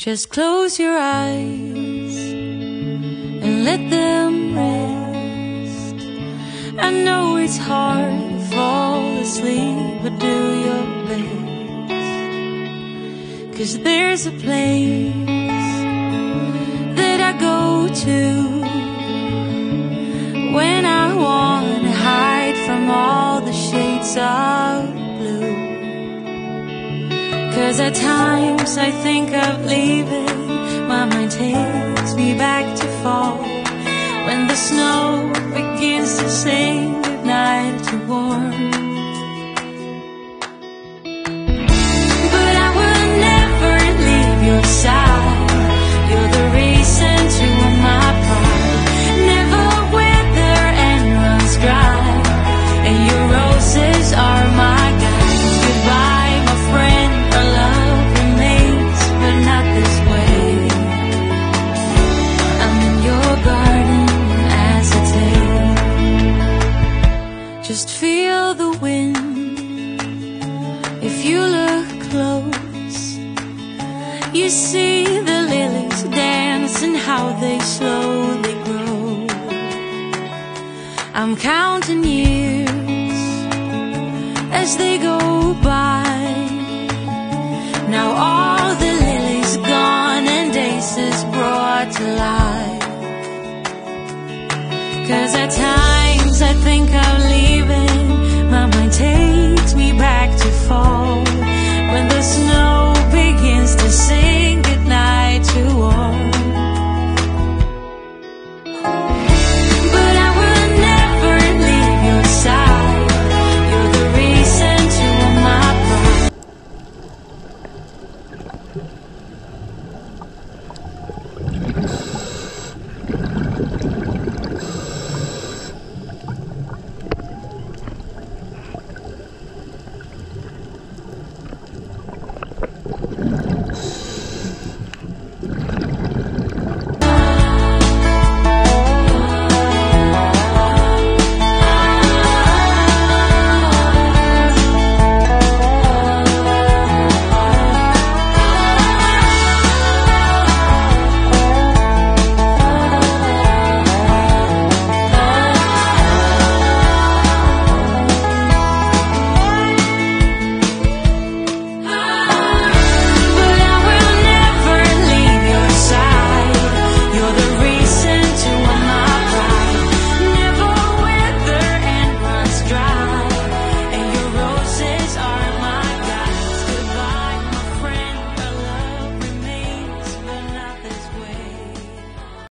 Just close your eyes and let them rest. I know it's hard to fall asleep, but do your best. Cause there's a place that I go to Times I think of leaving, my mind takes me back to fall. When the snow begins to sing goodnight to warm. Just feel the wind. If you look close, you see the lilies dance and how they slowly grow. I'm counting years as they go by. Now all the lilies gone and aces brought to life. Cause at times